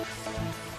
Música